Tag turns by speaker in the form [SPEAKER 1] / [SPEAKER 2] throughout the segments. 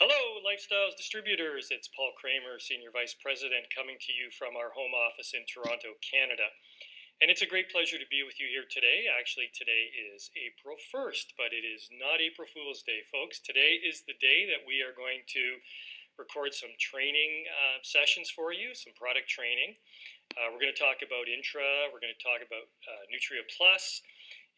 [SPEAKER 1] Hello, Lifestyles Distributors. It's Paul Kramer, Senior Vice President, coming to you from our home office in Toronto, Canada. And it's a great pleasure to be with you here today. Actually, today is April 1st, but it is not April Fool's Day, folks. Today is the day that we are going to record some training uh, sessions for you, some product training. Uh, we're going to talk about Intra, we're going to talk about uh, Nutria Plus,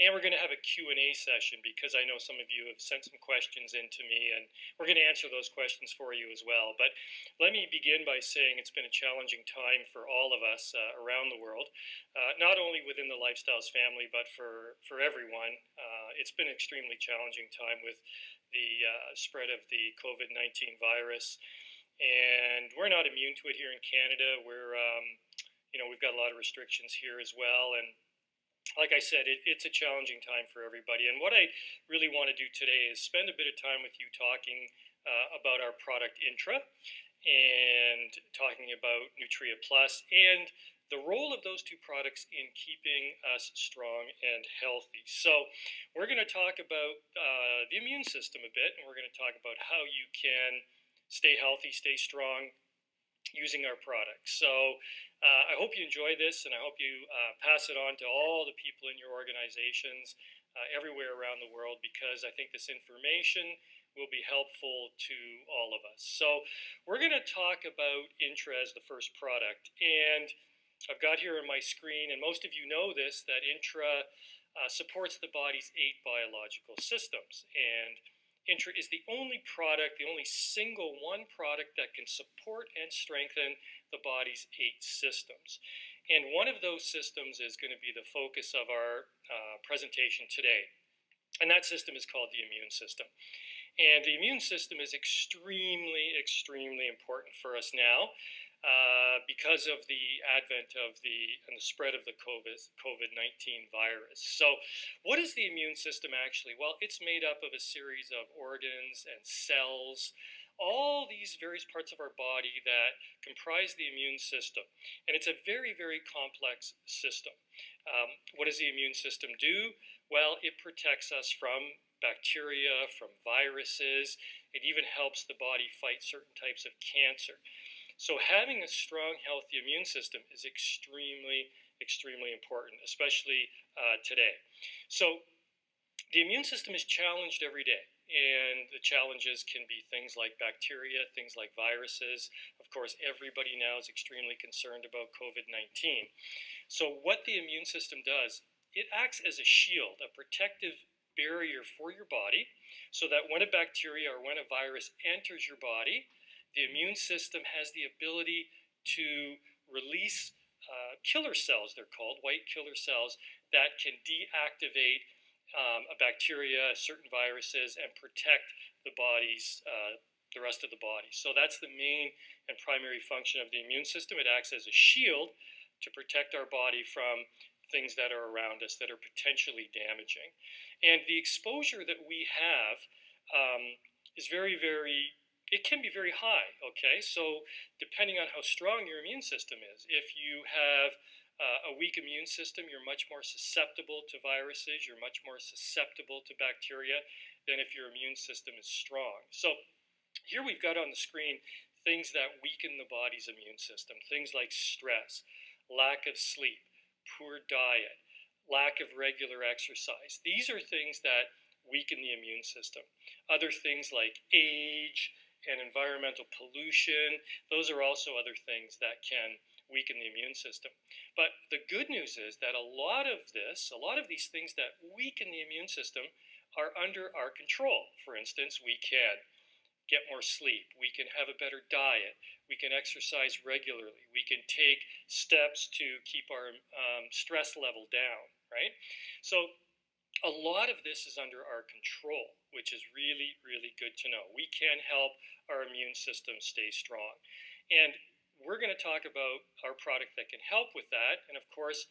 [SPEAKER 1] and we're going to have a Q&A session because I know some of you have sent some questions in to me, and we're going to answer those questions for you as well. But let me begin by saying it's been a challenging time for all of us uh, around the world, uh, not only within the Lifestyles family, but for, for everyone. Uh, it's been an extremely challenging time with the uh, spread of the COVID-19 virus, and we're not immune to it here in Canada. We're, um, you know, we've got a lot of restrictions here as well, and like I said, it, it's a challenging time for everybody. And what I really want to do today is spend a bit of time with you talking uh, about our product Intra and talking about Nutria Plus and the role of those two products in keeping us strong and healthy. So, we're going to talk about uh, the immune system a bit, and we're going to talk about how you can stay healthy, stay strong using our products. So, uh, I hope you enjoy this, and I hope you uh, pass it on to all the people in your organizations uh, everywhere around the world because I think this information will be helpful to all of us. So, we're going to talk about Intra as the first product, and I've got here on my screen, and most of you know this, that Intra uh, supports the body's eight biological systems, and Intra is the only product, the only single one product that can support and strengthen the body's eight systems. And one of those systems is going to be the focus of our uh, presentation today. And that system is called the immune system. And the immune system is extremely, extremely important for us now uh, because of the advent of the and the spread of the COVID COVID nineteen virus. So, what is the immune system actually? Well, it's made up of a series of organs and cells all these various parts of our body that comprise the immune system. And it's a very, very complex system. Um, what does the immune system do? Well, it protects us from bacteria, from viruses. It even helps the body fight certain types of cancer. So, having a strong, healthy immune system is extremely, extremely important, especially uh, today. So, the immune system is challenged every day. And the challenges can be things like bacteria, things like viruses. Of course, everybody now is extremely concerned about COVID 19. So, what the immune system does, it acts as a shield, a protective barrier for your body, so that when a bacteria or when a virus enters your body, the immune system has the ability to release uh, killer cells, they're called, white killer cells, that can deactivate um, a bacteria, certain viruses, and protect the body's uh, the rest of the body. So that's the main and primary function of the immune system. It acts as a shield to protect our body from things that are around us that are potentially damaging. And the exposure that we have um, is very, very, it can be very high, okay? So depending on how strong your immune system is, if you have uh, a weak immune system, you're much more susceptible to viruses, you're much more susceptible to bacteria than if your immune system is strong. So here we've got on the screen things that weaken the body's immune system, things like stress, lack of sleep, poor diet, lack of regular exercise. These are things that weaken the immune system. Other things like age and environmental pollution, those are also other things that can weaken the immune system. But the good news is that a lot of this, a lot of these things that weaken the immune system are under our control. For instance, we can get more sleep, we can have a better diet, we can exercise regularly, we can take steps to keep our um, stress level down, right? So a lot of this is under our control, which is really, really good to know. We can help our immune system stay strong. And we're going to talk about our product that can help with that. And of course,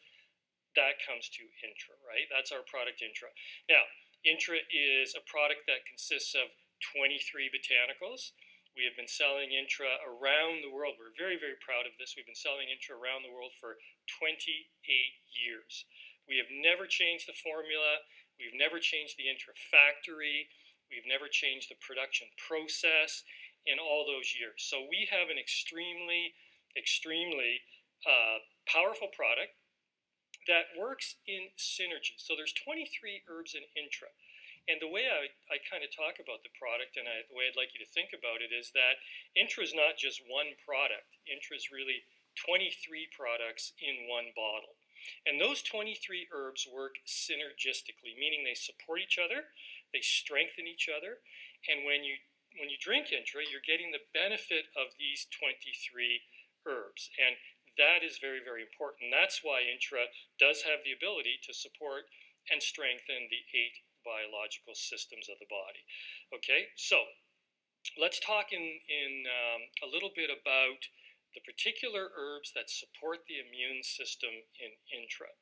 [SPEAKER 1] that comes to Intra, right? That's our product Intra. Now, Intra is a product that consists of 23 botanicals. We have been selling Intra around the world. We're very, very proud of this. We've been selling Intra around the world for 28 years. We have never changed the formula. We've never changed the Intra factory. We've never changed the production process. in all those years. So we have an extremely, extremely uh, powerful product that works in synergy. So there's 23 herbs in intra. And the way I, I kind of talk about the product and I, the way I'd like you to think about it is that intra is not just one product. Intra is really 23 products in one bottle. And those 23 herbs work synergistically, meaning they support each other, they strengthen each other, and when you when you drink intra, you're getting the benefit of these 23 herbs. And that is very, very important. That's why intra does have the ability to support and strengthen the eight biological systems of the body. Okay, so let's talk in, in um, a little bit about the particular herbs that support the immune system in intra.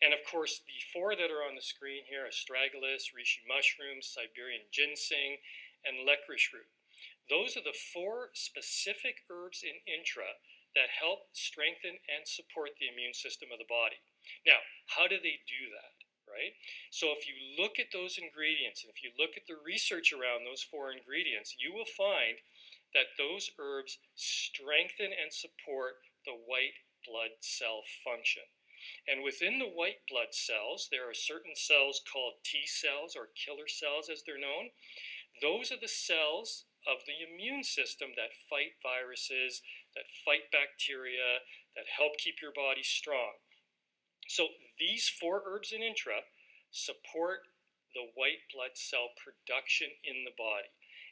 [SPEAKER 1] And of course, the four that are on the screen here, astragalus, reishi mushrooms, Siberian ginseng, and licorice root. Those are the four specific herbs in intra that help strengthen and support the immune system of the body. Now, how do they do that? right? So if you look at those ingredients, and if you look at the research around those four ingredients, you will find that those herbs strengthen and support the white blood cell function. And within the white blood cells, there are certain cells called T cells or killer cells as they're known. Those are the cells of the immune system that fight viruses, that fight bacteria, that help keep your body strong. So these four herbs in intra support the white blood cell production in the body.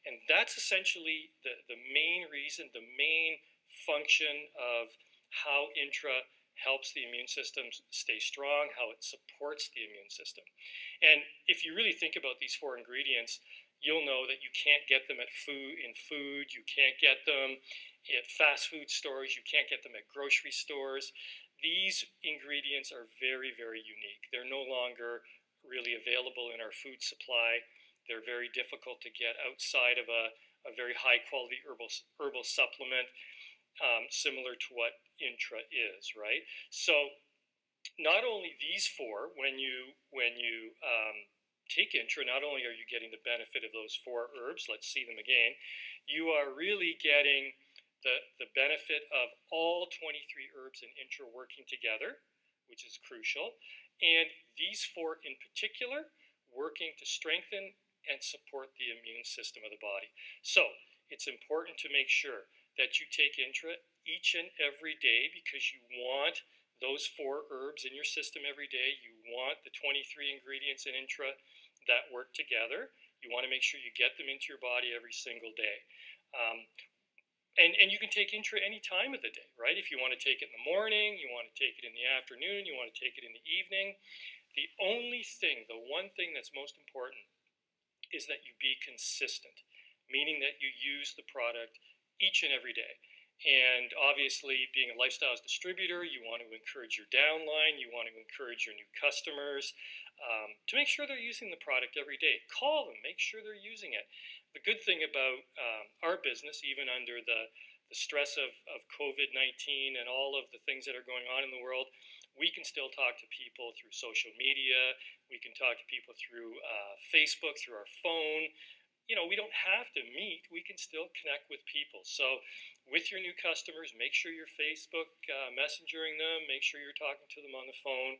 [SPEAKER 1] And that's essentially the, the main reason, the main function of how intra helps the immune system stay strong, how it supports the immune system. And if you really think about these four ingredients, you'll know that you can't get them at food in food, you can't get them at fast food stores, you can't get them at grocery stores these ingredients are very, very unique. They're no longer really available in our food supply. They're very difficult to get outside of a, a very high quality herbal, herbal supplement, um, similar to what Intra is, right? So, not only these four, when you when you um, take Intra, not only are you getting the benefit of those four herbs, let's see them again, you are really getting the, the benefit of all 23 herbs and intra working together, which is crucial, and these four in particular working to strengthen and support the immune system of the body. So it's important to make sure that you take intra each and every day because you want those four herbs in your system every day. You want the 23 ingredients in intra that work together. You want to make sure you get them into your body every single day. Um, and, and you can take intra any time of the day, right? If you want to take it in the morning, you want to take it in the afternoon, you want to take it in the evening. The only thing, the one thing that's most important is that you be consistent, meaning that you use the product each and every day. And obviously, being a lifestyles distributor, you want to encourage your downline, you want to encourage your new customers um, to make sure they're using the product every day. Call them, make sure they're using it the good thing about um, our business, even under the, the stress of, of COVID 19 and all of the things that are going on in the world, we can still talk to people through social media. We can talk to people through uh, Facebook, through our phone. You know, we don't have to meet, we can still connect with people. So, with your new customers, make sure you're Facebook uh, messengering them, make sure you're talking to them on the phone.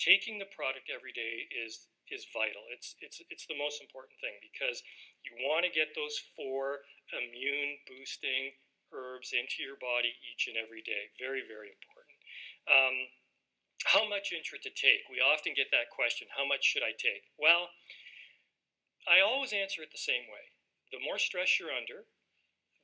[SPEAKER 1] Taking the product every day is is vital. It's it's it's the most important thing because you want to get those four immune boosting herbs into your body each and every day. Very, very important. Um, how much intra to take? We often get that question how much should I take? Well, I always answer it the same way. The more stress you're under,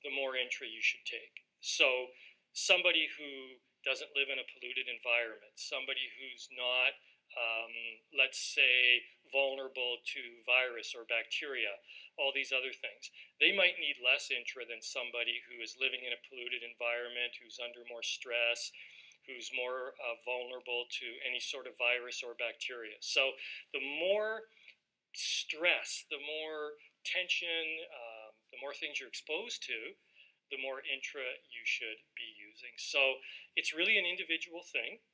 [SPEAKER 1] the more intra you should take. So, somebody who doesn't live in a polluted environment, somebody who's not um, let's say, vulnerable to virus or bacteria, all these other things. They might need less intra than somebody who is living in a polluted environment, who's under more stress, who's more uh, vulnerable to any sort of virus or bacteria. So the more stress, the more tension, um, the more things you're exposed to, the more intra you should be using. So it's really an individual thing.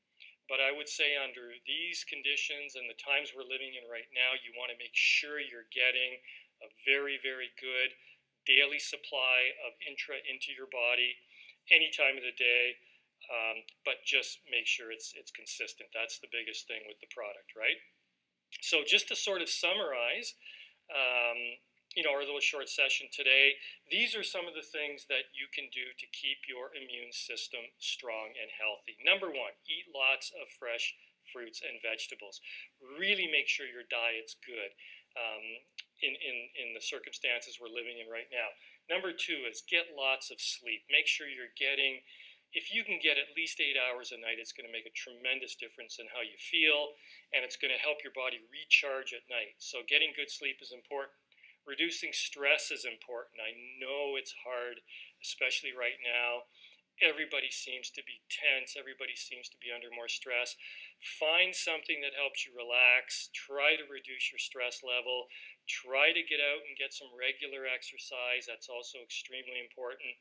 [SPEAKER 1] But I would say under these conditions and the times we're living in right now, you want to make sure you're getting a very, very good daily supply of intra into your body any time of the day. Um, but just make sure it's it's consistent. That's the biggest thing with the product, right? So just to sort of summarize, um, you know, our little short session today, these are some of the things that you can do to keep your immune system strong and healthy. Number one, eat lots of fresh fruits and vegetables. Really make sure your diet's good um, in, in, in the circumstances we're living in right now. Number two is get lots of sleep. Make sure you're getting if you can get at least eight hours a night, it's going to make a tremendous difference in how you feel, and it's going to help your body recharge at night. So, getting good sleep is important. Reducing stress is important. I know it's hard, especially right now. Everybody seems to be tense, everybody seems to be under more stress. Find something that helps you relax. Try to reduce your stress level. Try to get out and get some regular exercise. That's also extremely important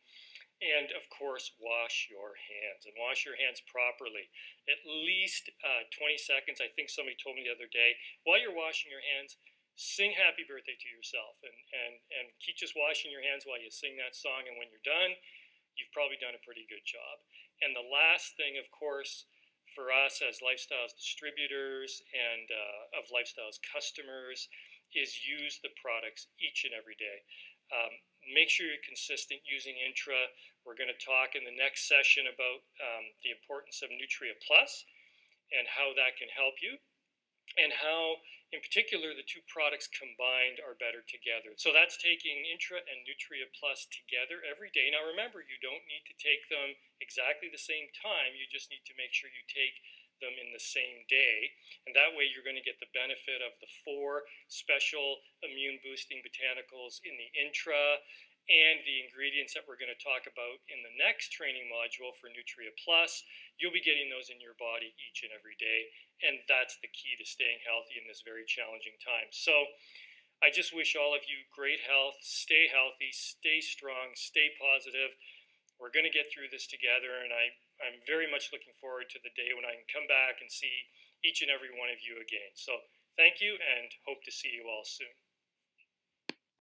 [SPEAKER 1] and of course, wash your hands and wash your hands properly. At least uh, 20 seconds. I think somebody told me the other day while you're washing your hands, sing happy birthday to yourself and, and, and keep just washing your hands while you sing that song. And when you're done, you've probably done a pretty good job. And the last thing, of course, for us as lifestyles distributors and uh, of lifestyles customers is use the products each and every day. Um, make sure you're consistent using Intra. We're going to talk in the next session about um, the importance of Nutria Plus and how that can help you, and how, in particular, the two products combined are better together. So that's taking Intra and Nutria Plus together every day. Now remember, you don't need to take them exactly the same time. You just need to make sure you take them in the same day. And that way you're going to get the benefit of the four special immune boosting botanicals in the intra and the ingredients that we're going to talk about in the next training module for Nutria Plus, you'll be getting those in your body each and every day. And that's the key to staying healthy in this very challenging time. So I just wish all of you great health, stay healthy, stay strong, stay positive. We're going to get through this together, and I, I'm very much looking forward to the day when I can come back and see each and every one of you again. So thank you, and hope to see you all soon.